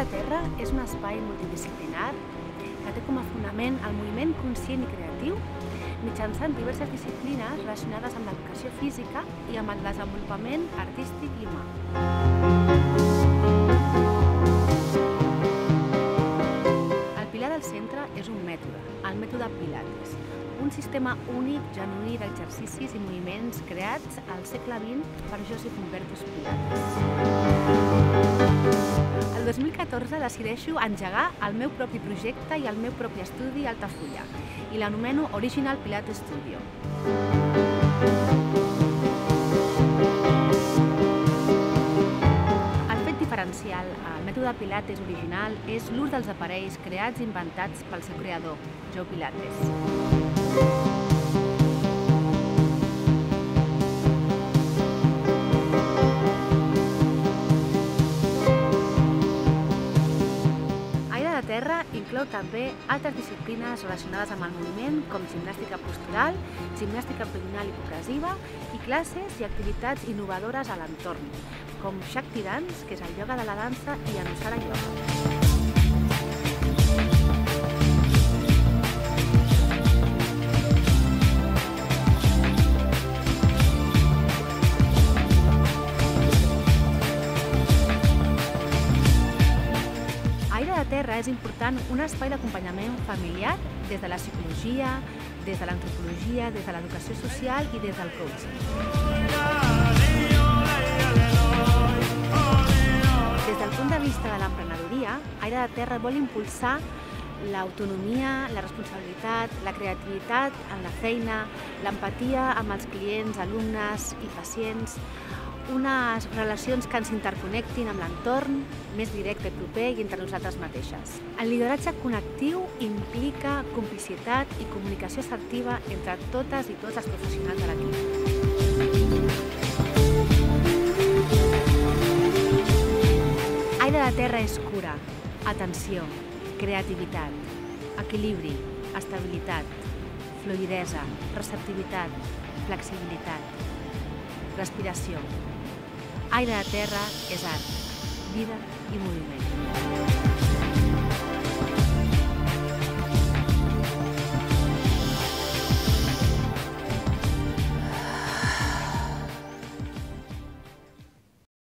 de Terra és un espai multidisciplinar que té com a fonament el moviment conscient i creatiu mitjançant diverses disciplines relacionades amb l'educació física i amb el desenvolupament artístic i humà. El pilar del centre és un mètode, el mètode Pilates, un sistema únic, genuí d'exercicis i moviments creats al segle XX per Josep Humbertus Pilates. 2014 decideixo engegar el meu propi projecte i el meu propi estudi a Altafulla i l'anomeno Original Pilates Studio. El fet diferencial al mètode Pilates original és l'ús dels aparells creats i inventats pel seu creador, Joe Pilates. Terra inclou també altres disciplines relacionades amb el moviment, com gimnàstica postural, gimnàstica abdominal i progressiva i classes i activitats innovadores a l'entorn, com Shakti Dance, que és el ioga de la dansa, i Anusara Yoga. Terra és important un espai d'acompanyament familiar des de la psicologia, des de l'antropologia, des de l'educació social i des del coaching. Des del punt de vista de l'emprenedoria, Aire de Terra vol impulsar l'autonomia, la responsabilitat, la creativitat en la feina, l'empatia amb els clients, alumnes i pacients, unes relacions que ens interconnectin amb l'entorn, més directe i proper i entre nosaltres mateixes. El lideratge connectiu implica complicitat i comunicació assertiva entre totes i tots els professionals de l'equip. Aire de terra és cura, atenció, creativitat, equilibri, estabilitat, fluidesa, receptivitat, flexibilitat, respiració, Aire de terra és art, vida i moviment.